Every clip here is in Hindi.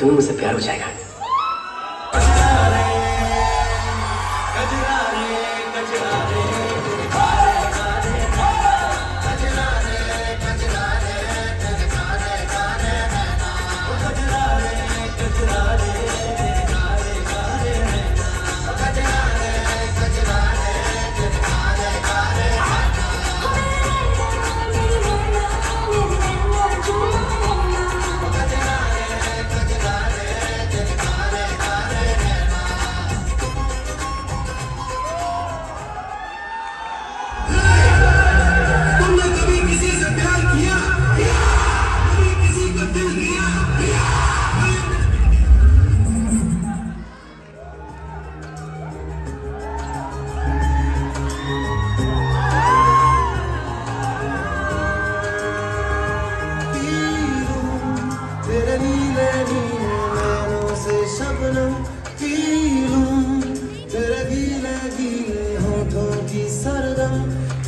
तुम्हें मुझसे प्यार हो जाएगा। तुमने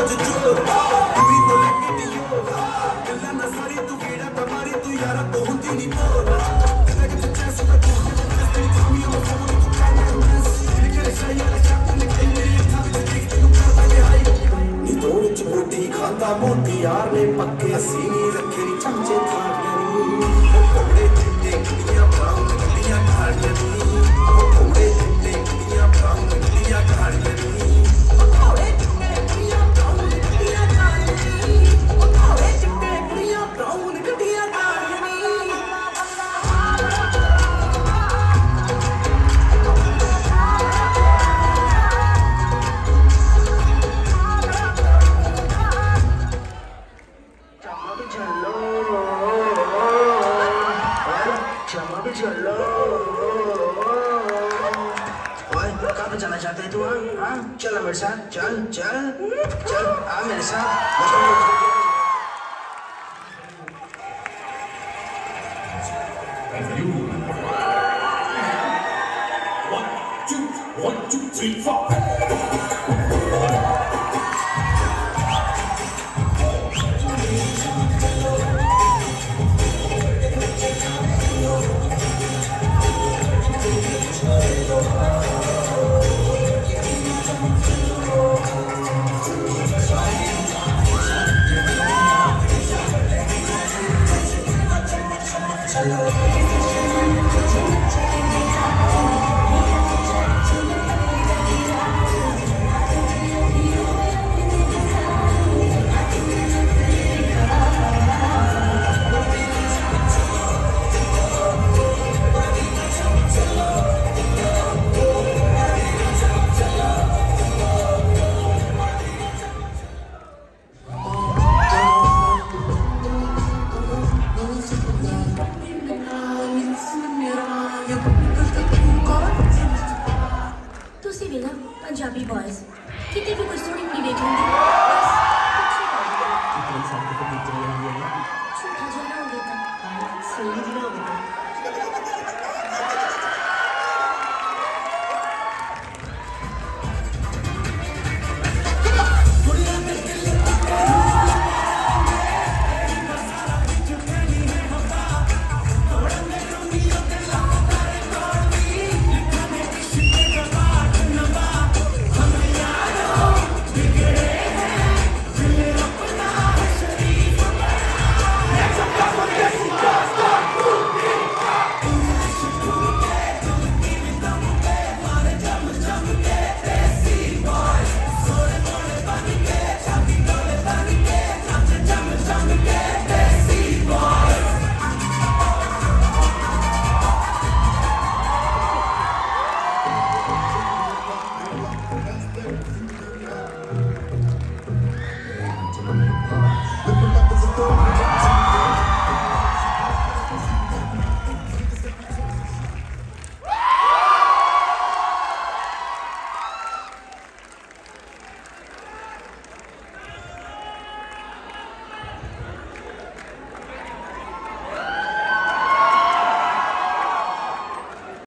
ਚ ਜੋ ਕੁੜੀ ਤੋਂ ਲੈ ਕੇ ਦਿਓ ਗੱਲਾਂ ਨਾ ਸਾਰੀ ਤੂੰ ਕਿਹੜਾ ਕਮਾਰੀ ਤੂੰ ਯਾਰਾ ਤੋਂ ਹੁੰਦੀ ਨਹੀਂ ਮੋਰ ਲੱਗ ਤੇ ਚੈਸ ਦਾ ਤੂੰ ਤੇਰੀ ਕਮੀ ਉਹ ਫੋਨ ਤੂੰ ਕੰਮ ਕਰ ਮੇਰੇ ਸਹੀ ਵਾਲਾ ਚੱਕ ਨਿਕਲ ਮੇਰੀ ਅੱਖਾਂ ਵਿੱਚ ਦੇਖ ਤੈਨੂੰ ਕਰਦਾ ਇਹ ਹਾਈ ਨੀ ਤੋਂ ਵਿੱਚ ਬੋਟੀ ਖਾਂਦਾ ਮੋਟੀ ਯਾਰ ਨੇ ਪੱਕੇ ਅਸੀਂ ਨਹੀਂ ਰੱਖੇ ਨੀ ਚਮਚੇ ਥਾਲੀਆਂ ਨੀ ਉਹ ਕੋੜੇ ਚਿੱਟੇ ਕੁੜੀਆਂ ਬਰਾਉਨ ਕੁੜੀਆਂ ਖਾੜੀਆਂ ਨੀ ओए कहाँ पे जाना चाहते हैं तू हाँ हाँ चल मेरे साथ चल चल चल आ मेरे साथ One, two, one, two, three, four. Hello. भी ना पंजाबी बॉयज़ कितने भी कुछ थोड़ी नहीं देख